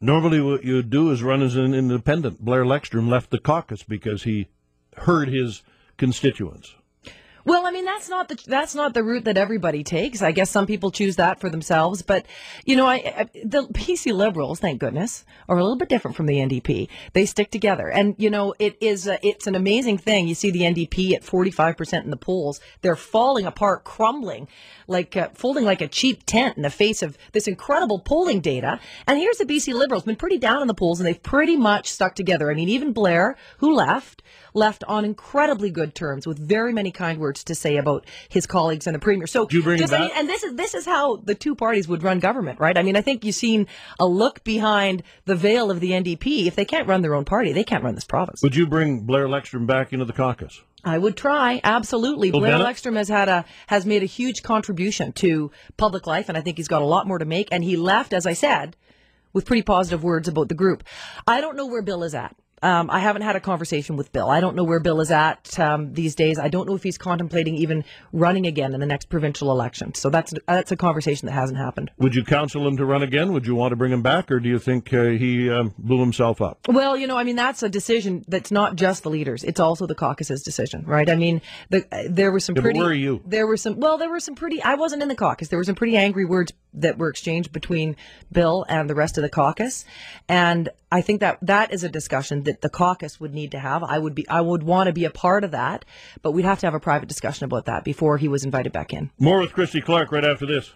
Normally, what you would do is run as an independent. Blair Lekstrom left the caucus because he heard his constituents. Well, I mean that's not the that's not the route that everybody takes. I guess some people choose that for themselves, but you know, I, I the BC Liberals, thank goodness, are a little bit different from the NDP. They stick together, and you know, it is a, it's an amazing thing. You see the NDP at forty five percent in the polls; they're falling apart, crumbling, like uh, folding like a cheap tent in the face of this incredible polling data. And here's the BC Liberals, been pretty down in the polls, and they've pretty much stuck together. I mean, even Blair, who left, left on incredibly good terms with very many kind words to say about his colleagues and the premier. So, you bring just, I mean, and this is this is how the two parties would run government, right? I mean, I think you've seen a look behind the veil of the NDP. If they can't run their own party, they can't run this province. Would you bring Blair Lekstrom back into the caucus? I would try absolutely. Bill Blair Bennett? Lekstrom has had a has made a huge contribution to public life, and I think he's got a lot more to make. And he left, as I said, with pretty positive words about the group. I don't know where Bill is at. Um, I haven't had a conversation with Bill. I don't know where Bill is at um, these days. I don't know if he's contemplating even running again in the next provincial election. So that's that's a conversation that hasn't happened. Would you counsel him to run again? Would you want to bring him back, or do you think uh, he um, blew himself up? Well, you know, I mean, that's a decision that's not just the leaders; it's also the caucus's decision, right? I mean, the, uh, there were some Yeah, pretty. where are you? There were some. Well, there were some pretty. I wasn't in the caucus. There were some pretty angry words that were exchanged between Bill and the rest of the caucus, and I think that that is a discussion that the caucus would need to have. I would be. I would want to be a part of that, but we'd have to have a private discussion about that before he was invited back in. More with Christy Clark right after this.